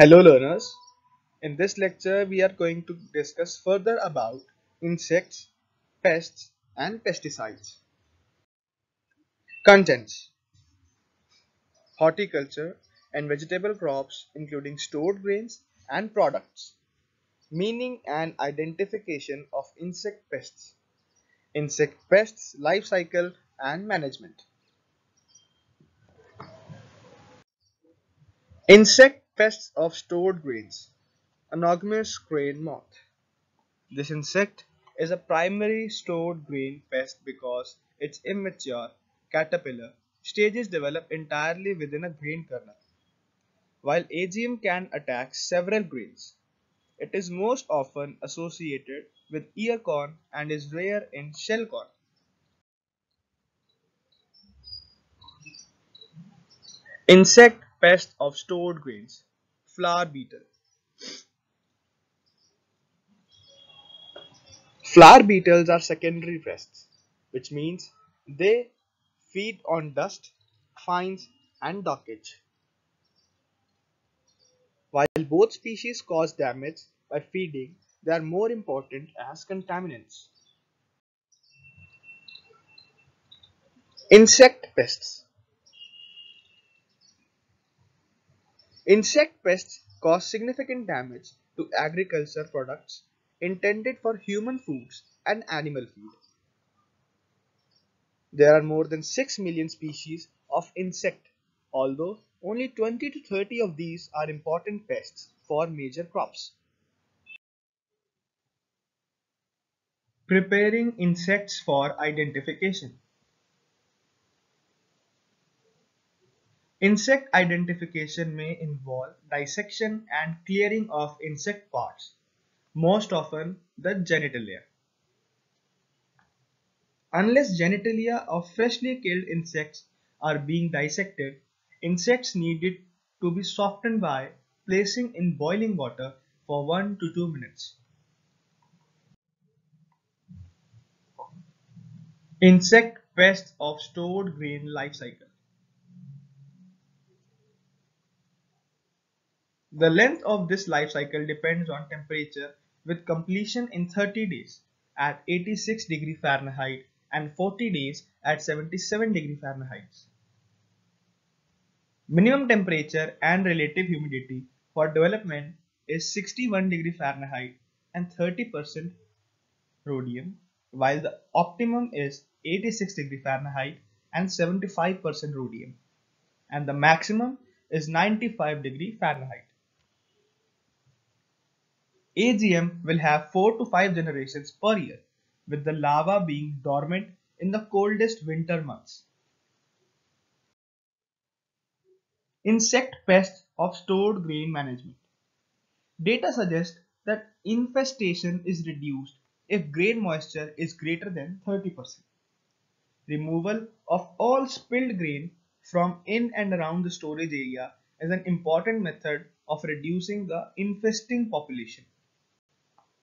Hello learners, in this lecture we are going to discuss further about insects, pests and pesticides. Contents Horticulture and vegetable crops including stored grains and products. Meaning and identification of insect pests. Insect pests life cycle and management. Insect pests of stored grains. Angoumois grain moth. This insect is a primary stored grain pest because its immature caterpillar stages develop entirely within a grain kernel. While AGM can attack several grains, it is most often associated with ear corn and is rare in shell corn. Insect pest of stored grains. Flour beetle. Flour beetles are secondary pests, which means they feed on dust, fines, and dockage. While both species cause damage by feeding, they are more important as contaminants. Insect pests Insect pests cause significant damage to agriculture products intended for human foods and animal feed. There are more than 6 million species of insect, although only 20 to 30 of these are important pests for major crops. Preparing insects for identification. Insect identification may involve dissection and clearing of insect parts, most often the genitalia. Unless genitalia of freshly killed insects are being dissected, insects needed to be softened by placing in boiling water for 1 to 2 minutes. Insect pests of stored grain life cycle. The length of this life cycle depends on temperature with completion in 30 days at 86 degree Fahrenheit and 40 days at 77 degree Fahrenheit. Minimum temperature and relative humidity for development is 61 degree Fahrenheit and 30% rhodium while the optimum is 86 degree Fahrenheit and 75% rhodium and the maximum is 95 degree Fahrenheit. AGM will have 4 to 5 generations per year, with the larva being dormant in the coldest winter months. Insect pests of stored grain management. Data suggest that infestation is reduced if grain moisture is greater than 30%. Removal of all spilled grain from in and around the storage area is an important method of reducing the infesting population.